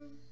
Mm.